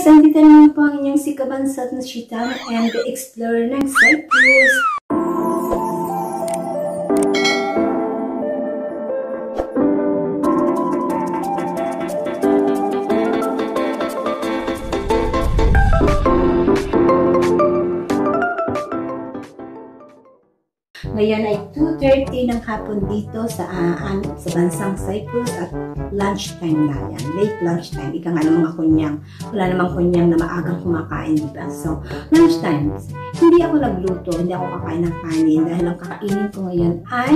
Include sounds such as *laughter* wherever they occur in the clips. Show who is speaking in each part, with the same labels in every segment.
Speaker 1: guys! Andito naman po ang inyong si Kabansat na Shitana and the Explorer ng Cyprus. Ngayon ay 2.30 ng hapon dito sa, uh, sa bansang Cyprus at lunchtime na yan. Late lunchtime. Ika nga ng mga kunyang. Wala namang kunyang na maagang kumakain, di ba? So, lunchtime. Hindi ako nagluto, hindi ako kakain ng kanin dahil ang kakainin ko ngayon ay,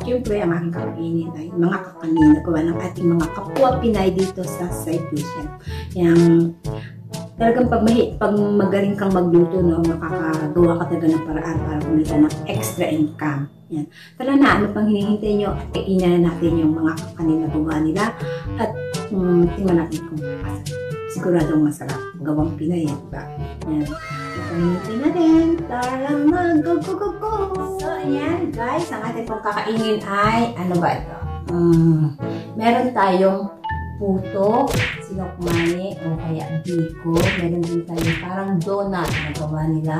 Speaker 1: siyempre ang aking kakainin ay mga kakanin na gawa ng ating mga kapwa Pinay dito sa Cyprus. Yan. Yung talagang pag, mahi, pag magaling kang magluto, no, makakagawa ka talaga ng paraan para kumita ng extra income. Yan. Tara na, ano pang hinihintay nyo? Kainin na natin yung mga kanila gawa nila at um, tingnan natin kung masarap. Siguradong masarap. Gawang Pinay, yan, diba? Yan. Hinihintay natin. Tara na, go, go, go, go! So, ayan, guys, ang ating pong kakainin ay, ano ba ito? Um, meron tayong puto, sinokmani, o kaya biko. Meron din tayong parang donut na gawa nila.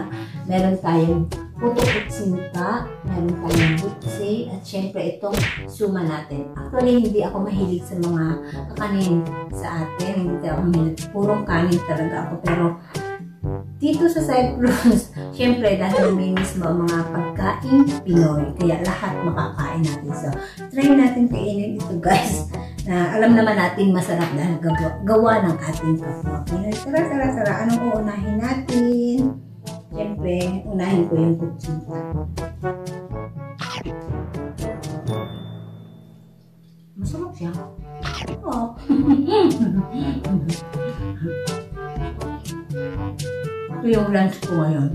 Speaker 1: Meron tayong puto kutsinta, meron tayong butsi, at syempre itong suma natin. Actually, hindi ako mahilig sa mga kakanin sa atin. Hindi ako mahilig. Purong kanin talaga ako. Pero dito sa Cyprus, *laughs* syempre dahil may mismo mga pagkain Pinoy, kaya lahat makakain natin. So, try natin kainin ito guys na alam naman natin masarap dahil gawa, gawa ng ating kapwa Pinoy. Tara, tara, tara. Anong uunahin natin? Siyempre, unahin ko yung kutsinta. Masarap siya. Oh. *laughs* Ito yung lunch ko ngayon.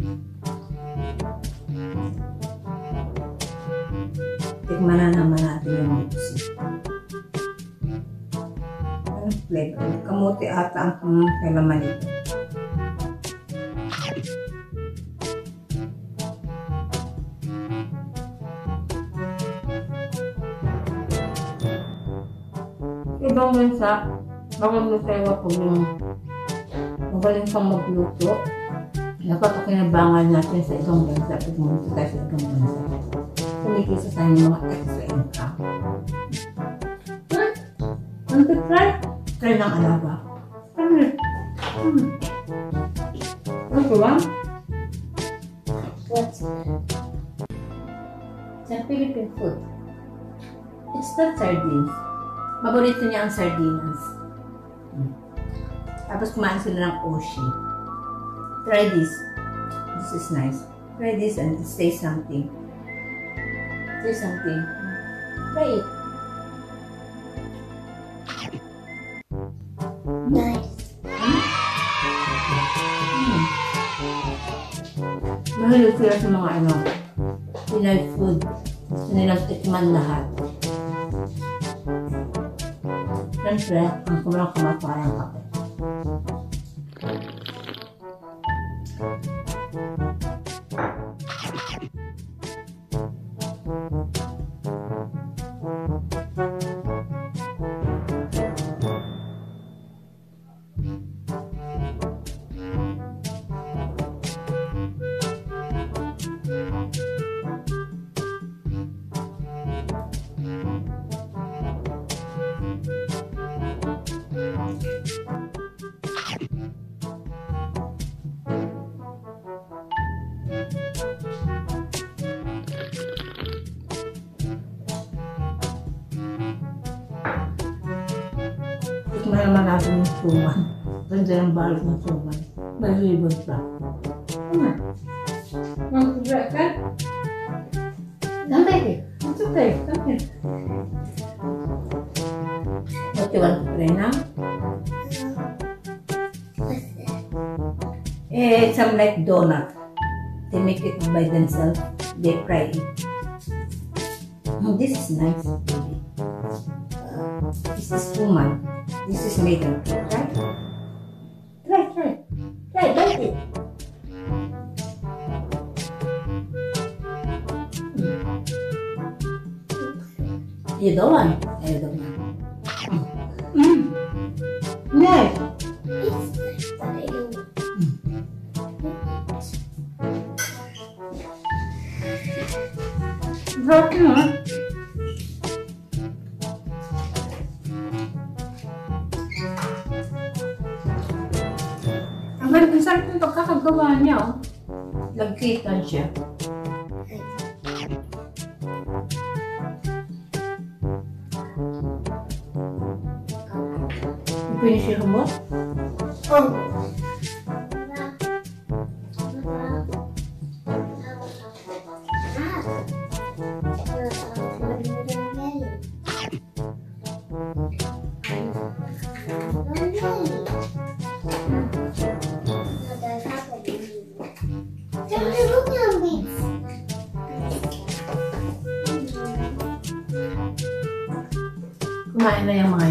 Speaker 1: Tikman na naman natin yung mutsi flavor. Kamuti ata ang um, kailaman nito. Ibang bansa, bawang lutewa po yung magaling kang magluto. Dapat pakinabangan natin sa isang bansa at pumunta tayo sa ibang bansa. Kumikisa tayo ng mga extra income. Hmm? Want to try? Try ng alaga. Ano? Hmm. Ano ba? What's Sa Philippine food. It's not sardines. Paborito niya ang sardinas. Hmm. Tapos kumain sila ng oshi. Try this. This is nice. Try this and say something. Say something. Try it.
Speaker 2: Nice.
Speaker 1: Hmm. Mahilig sila sa mga ano, Pinay food. Nilang tikman lahat. Siyempre, ang sobrang kamatayang kape. Tikman naman natin yung suman. Ganda ng balot ng suman. May ribbon pa. Ano? That? Don't take it. It's okay. Come here. What you want to try now? Eh, donut. They make it by themselves. They fry it. Oh, this is nice, baby. This is suman. This is middle, okay? Try, try. Try, don't it. You don't want? I don't want.
Speaker 2: No.
Speaker 1: Broken, huh? Ang sarap ng pagkakagawa niya, oh. Lagkitan siya. Finish mo? Kumain na yung mga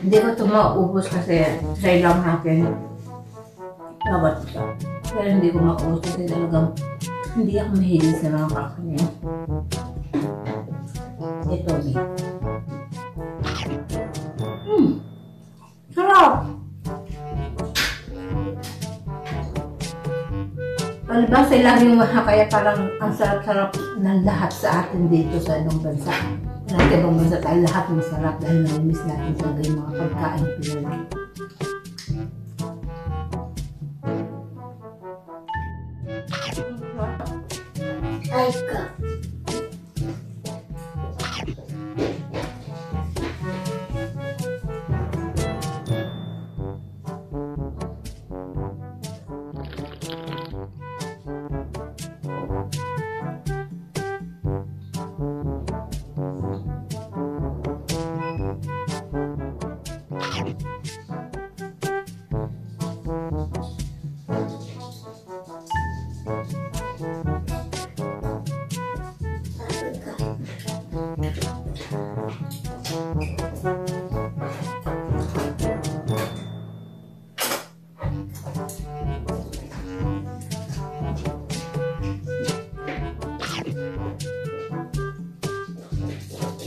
Speaker 1: Hindi ko ito maubos kasi try lang natin. Bawat isa. Pero hindi ko maubos kasi talagang hindi ako mahilig sa mga kakanin. Ito, ni. Hmm. Sarap! Palibasa lang yung mga kaya parang ang sarap-sarap ng lahat sa atin dito sa anong bansa. Natin ibang bansa tayo lahat masarap dahil namiss natin talaga yung mga pagkain Pinoy.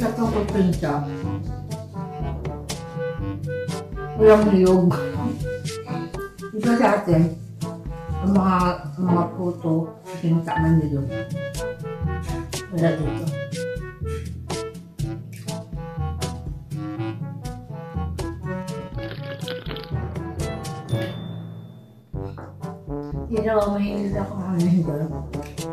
Speaker 1: Sakang probinsya. Walang niyog. Ito sa atin, ang mga, mga puto, sinasama niyog. Wala dito. Hindi na ako mahilig ako mga nito.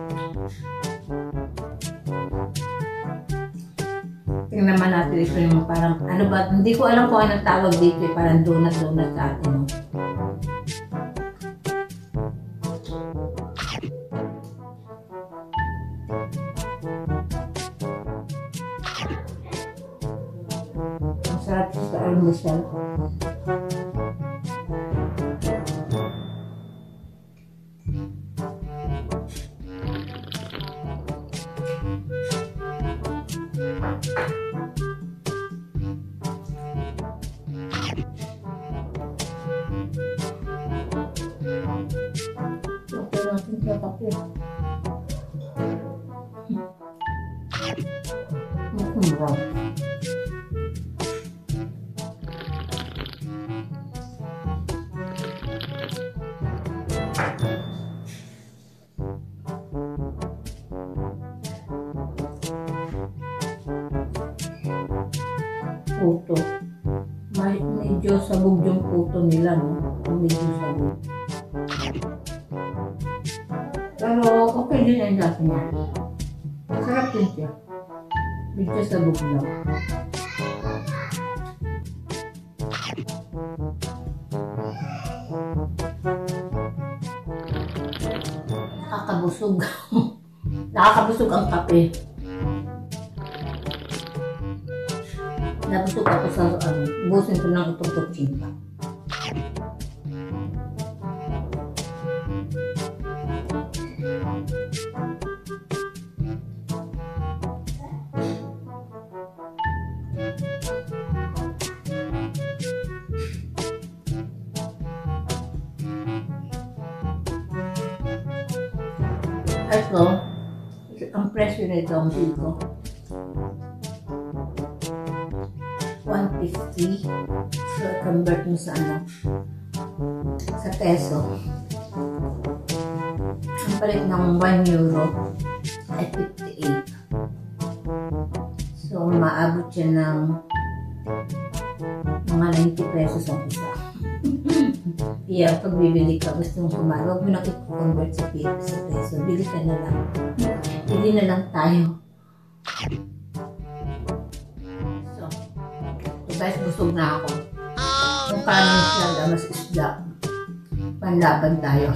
Speaker 1: Tingnan naman natin ito yung parang, ano ba, hindi ko alam kung anong tawag dito, eh, parang donut-donut sa atin. Sabog yung puto nila, no? Medyo sabog. Pero okay din ang lasa niya. Sarap din siya. Medyo sabog lang. Nakakabusog. *laughs* Nakakabusog ang kape. nabusog ako sa ano, busin ko ng itong kutsinta. Ito, ang presyo nito ang dito. So, convert mo sa ano? Sa peso. Ang palit ng 1 euro ay 58. So, maabot siya ng mga 90 pesos ang isa. *laughs* Kaya pag bibili ka, gusto mong kumara, huwag mo na i-convert sa pe- sa peso. Bili ka na lang. Bili na lang tayo. So guys, busog na ako. Kung paano isla, mas isda. Panlaban tayo.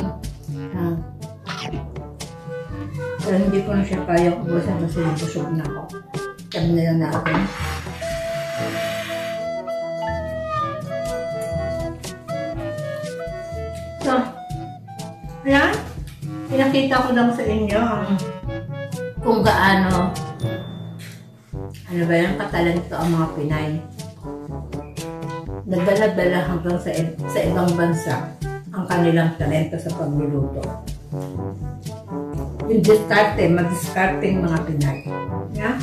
Speaker 1: Ah. Pero hindi ko na siya kaya kubusan kasi busog na ako. Sabi na lang natin. So, ayan. Pinakita ko lang sa inyo ang kung gaano ano ba yung katalento ang mga Pinay. Nagdala-dala hanggang sa, sa ibang bansa ang kanilang talento sa pagluluto. Yung diskarte, mag-discarding mga Pinay. Yeah?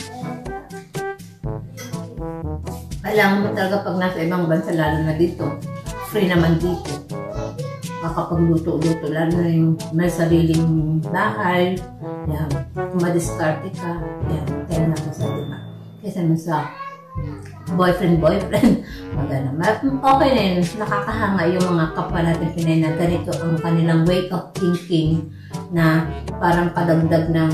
Speaker 1: Kailangan mo talaga pag nasa ibang bansa, lalo na dito, free naman dito. Makakapagluto-luto, lalo na yung may sariling bahay, yan. Kung madiskarte ka, yan, kaya na sa diba? Kaysa naman sa boyfriend-boyfriend, magana. Ma- Okay na yun, nakakahanga yung mga kapwa natin Pinay na ang kanilang way of thinking na parang padagdag ng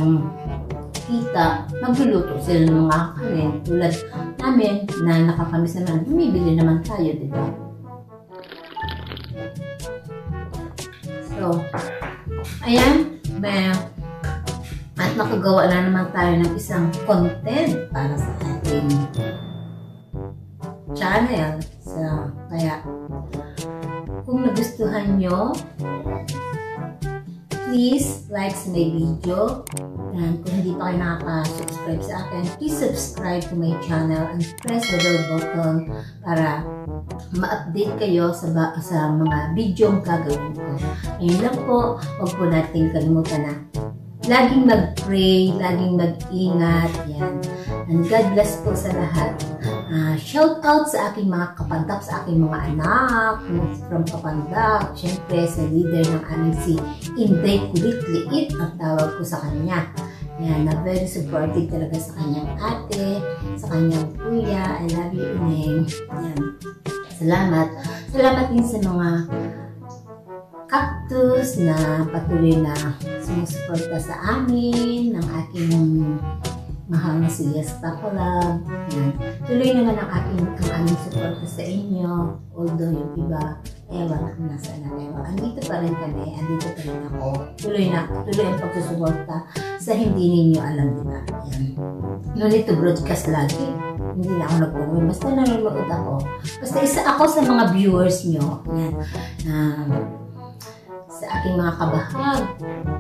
Speaker 1: kita, magluluto sila ng mga kanin tulad namin na nakakamis naman, bumibili naman tayo, di? So, ayan, may, at makagawa na naman tayo ng isang content para sa ating channel. So, kaya, kung nagustuhan nyo, please like sa my video. And kung hindi pa kayo nakaka-subscribe sa akin, please subscribe to my channel and press the bell button para ma-update kayo sa, sa mga video ang gagawin ko. Ayun lang po, huwag po natin kalimutan na laging mag-pray, laging mag-ingat, yan. And God bless po sa lahat. Ah, shout out sa aking mga kapandak, sa aking mga anak, from kapandak, syempre sa leader ng aming si Inday Kulit Liit, ang tawag ko sa kanya. Yan, na very supportive talaga sa kanyang ate, sa kanyang kuya. I love you, Ineng. Yan. Salamat. Salamat din sa mga cactus na patuloy na sumusuporta sa amin, ng aking mahal na si Yes Tacolab. Yan. Tuloy naman ang aking ang aming suporta sa inyo. Although yung iba, ewan kung nasaan na pero andito pa rin kami, andito pa rin ako. Tuloy na, tuloy ang pagsusuporta sa hindi ninyo alam, di ba? Yan. No need to broadcast lagi. Hindi na ako nag-uwi. Basta nanonood ako. Basta isa ako sa mga viewers nyo. Yan. Um, sa aking mga kabahag.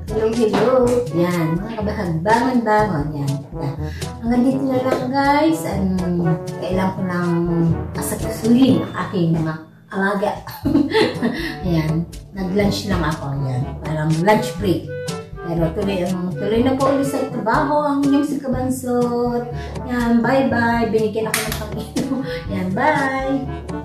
Speaker 1: Hello, hello. Yan, mga kabahag. Bangon, bangon. Yan. Yan. Hanggang na lang guys. And, kailangan ko nang asakasuhin ang aking mga alaga. *laughs* Ayan. Nag-lunch lang ako. Yan. Parang lunch break. Pero tuloy, ang tuloy na po ulit sa trabaho ang inyong si Kabansot. Yan, bye-bye. Binigyan ako ng pangino. Yan, bye.